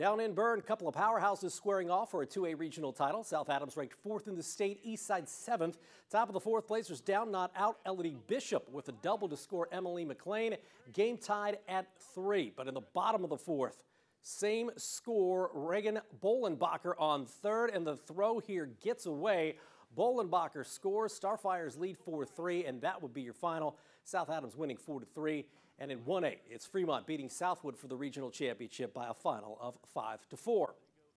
Down in Berne, a couple of powerhouses squaring off for a 2A regional title. South Adams ranked fourth in the state, Eastside seventh. Top of the fourth Blazers down, not out. Elodie Bishop with a double to score Emily McLean. Game tied at three, but in the bottom of the fourth, same score. Reagan Bolenbacher on third, and the throw here gets away. Bolenbacher scores. Starfires lead 4-3, and that would be your final. South Adams winning 4-3. And in 1A, it's Fremont beating Southwood for the regional championship by a final of 5 to 4.